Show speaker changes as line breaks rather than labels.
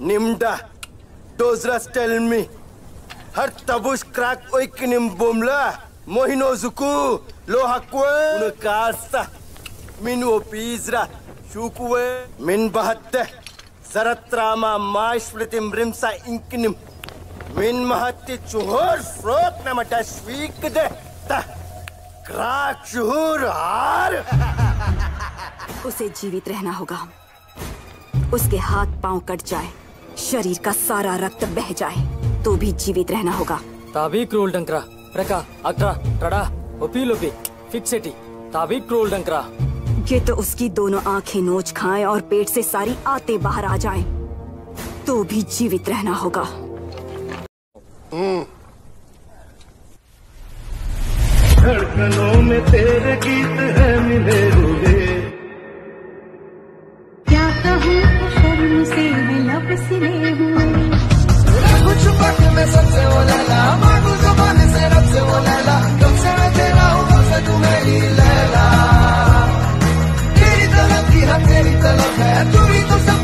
Nimda, Dozras tell me. Har tabush crack oikinim bomla. Mohino zuku, lo hakwe. Una kasta. Min opizra. Shukwe. Min bahatte. Zaratrama maishvlitim rimsa inkinim. Min mahatti chuhur frot namata shvikde. Ta. Crack shuhur har.
उसे जीवित रहना होगा उसके हाथ पाँव cut जाए शरीर का सारा रक्त बह जाए तो भी जीवित रहना होगा।
ताबी क्रूल डंकरा रका अक्रा टड़ा ओपी लोपी फिक्सेटी ताबी क्रूल डंकरा।
ये तो उसकी दोनों आँखें नोच खाएँ और पेट से सारी आते बाहर आ जाएँ, तो भी जीवित रहना होगा।
धड़कनों में तेरे गीत है मिले।
Merita la fe,